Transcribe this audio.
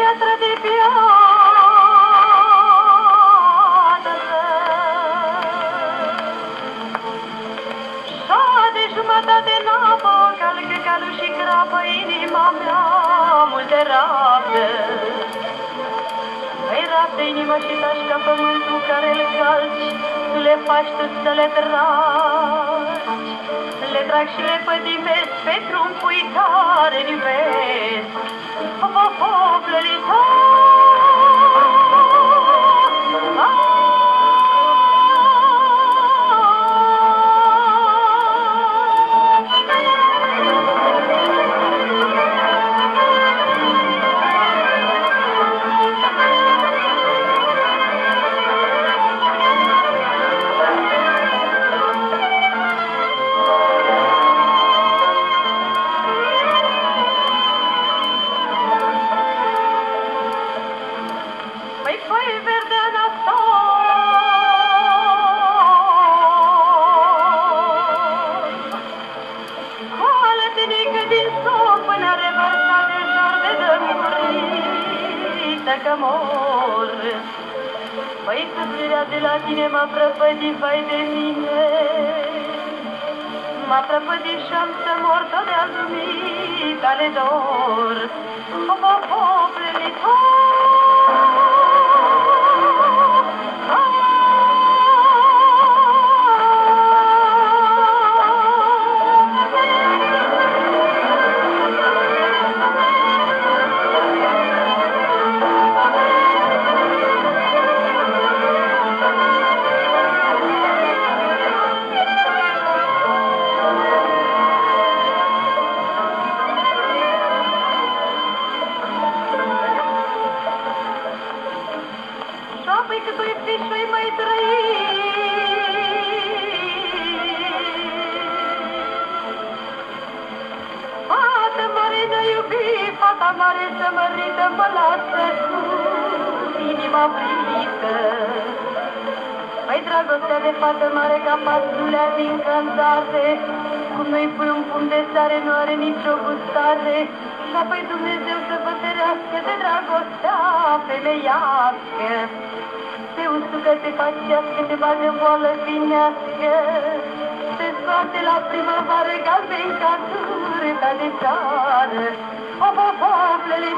piatră de piatră. Șade jumătate în apă, calcă calul și crapă inima mea, multe rapte. Mai păi rapte inima și lași ca pământul care îl calci, le faci tu să le tragi. Le trag și le pădimesc pe drum uitare iubesc. Hop, hop, că mor. Păi suflirea de la tine m-a prăpădit, vai de mine. M-a prăpădit și-am să mor tot de-al dumitale dor. Hop, hop, hop, lelita. Iubit, fata mare să mărită, mă lasă cu inima frică. Păi dragostea de fată mare ca pasulea din cantate, cum noi pui un pum de sare, nu are nicio gustare. Și apoi Dumnezeu să vă ferească de dragostea femeiască. Te usucă, te facească, te bagă boală finească. Te scoate la primăvară galben ca turta de țară. oh oh oh revoir, les